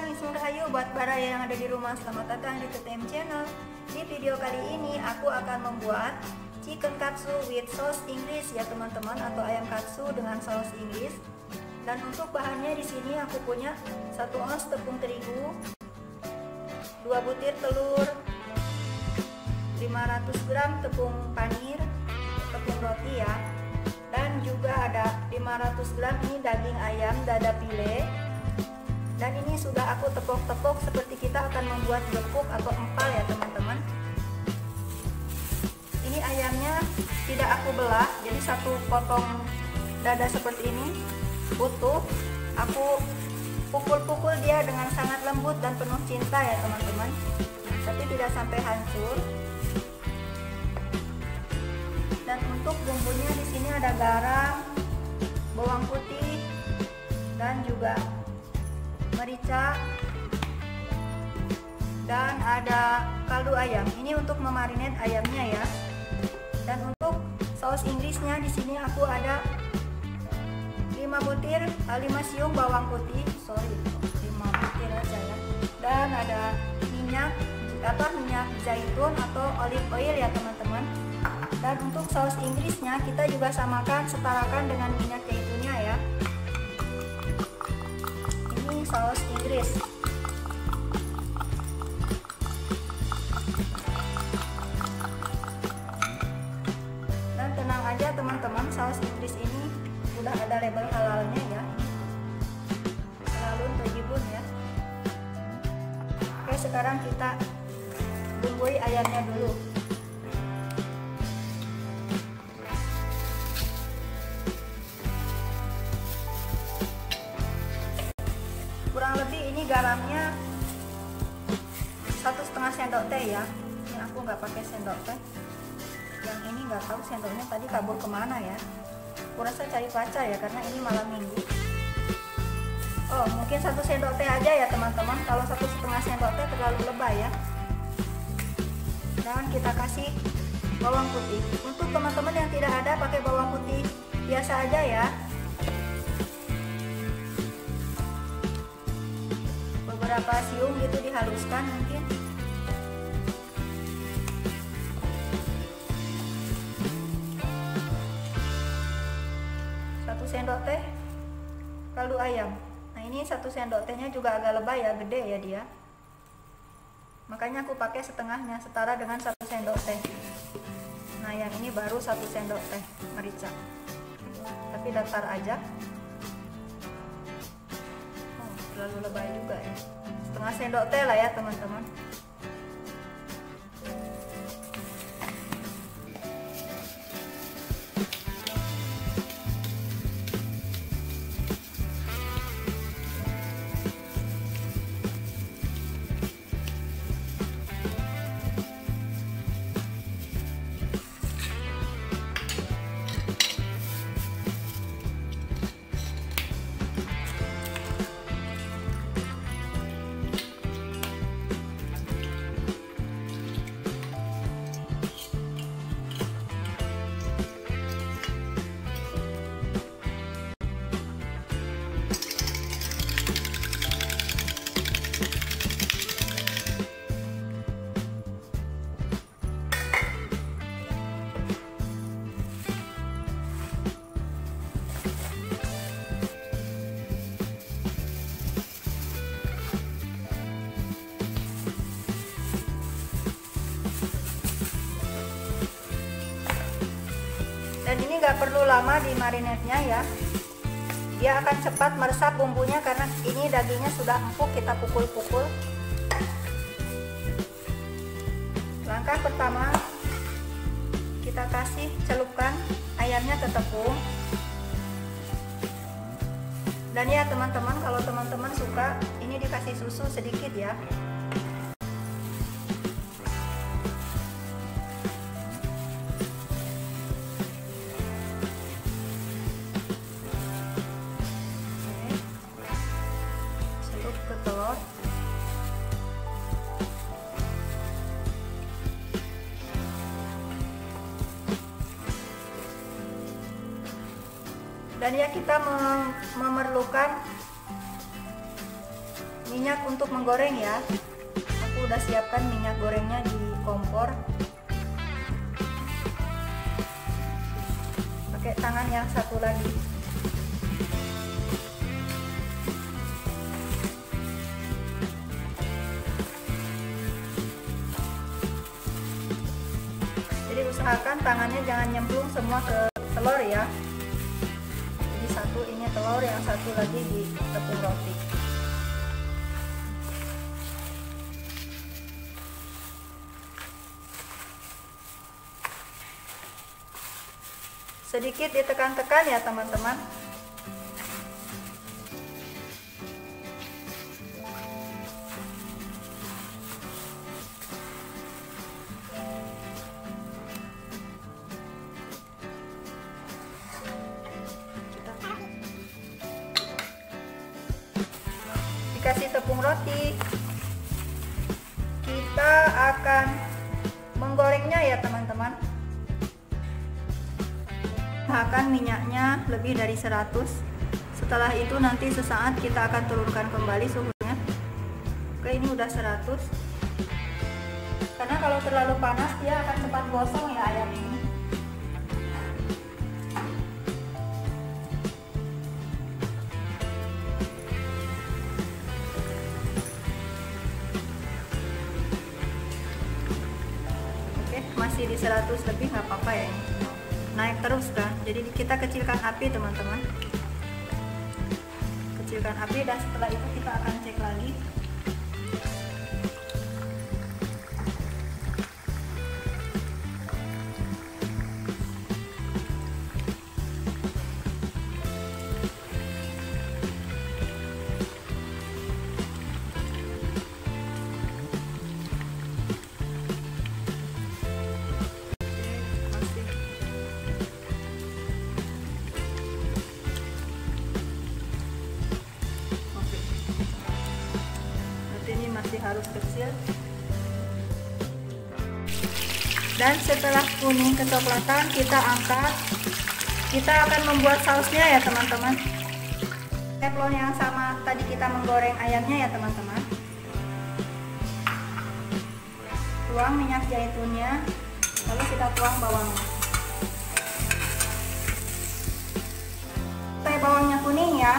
langsung rahayu buat para yang ada di rumah. Selamat datang di TTM Channel. Di video kali ini aku akan membuat Chicken katsu with sauce Inggris. Ya teman-teman Atau ayam katsu dengan saus Inggris. Dan untuk bahannya di sini aku punya satu ons tepung terigu dua butir telur 500 gram tepung panir tepung roti ya. Dan juga ada 500 gram ini daging ayam dada pile dan ini sudah aku tepuk-tepuk seperti kita akan membuat gepuk atau empal ya teman-teman. Ini ayamnya tidak aku belah jadi satu potong dada seperti ini utuh. Aku pukul-pukul dia dengan sangat lembut dan penuh cinta ya teman-teman. Tapi tidak sampai hancur. Dan untuk bumbunya di sini ada garam bawang putih dan juga merica dan ada kaldu ayam. Ini untuk memarinate ayamnya ya. Dan untuk saus Inggrisnya di sini aku ada 5 butir 5 eh, siung bawang putih, sorry 5 butir aja ya. Dan ada minyak atau minyak zaitun atau olive oil ya teman-teman. Dan untuk saus Inggrisnya kita juga samakan setarakan dengan minyak zaitunnya ya saus Inggris. Dan tenang aja teman-teman saus Inggris ini sudah ada label halalnya ya. Halalun tojibun ya. Oke sekarang kita bumbui ayamnya dulu garamnya satu setengah sendok teh ya. Ini aku nggak pakai sendok teh. Yang ini nggak tahu sendoknya tadi kabur ke mana ya. Aku rasa cari pacar ya karena ini malam minggu. Oh mungkin satu sendok teh aja ya teman-teman. Kalau satu setengah sendok teh terlalu lebay ya. Dan kita kasih bawang putih. Untuk teman-teman yang tidak ada pakai bawang putih biasa aja ya beberapa siung gitu dihaluskan mungkin. Satu sendok teh kaldu ayam. Nah ini satu sendok tehnya juga agak lebay ya gede ya dia. Makanya aku pakai setengahnya setara dengan satu sendok teh. Nah yang ini baru satu sendok teh merica. Tapi datar aja. Oh, terlalu lebay juga ya setengah sendok teh lah ya teman-teman nggak perlu lama di marinatenya ya. Dia akan cepat meresap bumbunya karena ini dagingnya sudah empuk kita pukul-pukul. Langkah pertama kita kasih celupkan ayamnya ke tepung dan ya teman-teman kalau teman-teman suka ini dikasih susu sedikit ya dan ya kita memerlukan minyak untuk menggoreng ya. Aku udah siapkan minyak gorengnya di kompor. Pakai tangan yang satu lagi. Jadi usahakan tangannya jangan nyemplung semua ke telur ya jadi satu ini telur yang satu lagi di tepung roti. Sedikit ditekan-tekan ya teman-teman dikasih tepung roti. Kita akan menggorengnya ya teman-teman. Akan minyaknya lebih dari 100 setelah itu nanti sesaat kita akan turunkan kembali suhunya. Oke ini udah 100 karena kalau terlalu panas dia akan cepat gosong ya ayam ini masih di 100 lebih nggak apa-apa ya. Naik terus kan. Jadi kita kecilkan api teman-teman. Kecilkan api dan setelah itu harus kecil. Dan setelah kuning kecoklatan kita angkat. Kita akan membuat sausnya ya teman-teman. Teflon yang sama tadi kita menggoreng ayamnya ya teman-teman. Tuang minyak zaitunnya lalu kita tuang bawangnya. Supaya bawangnya kuning ya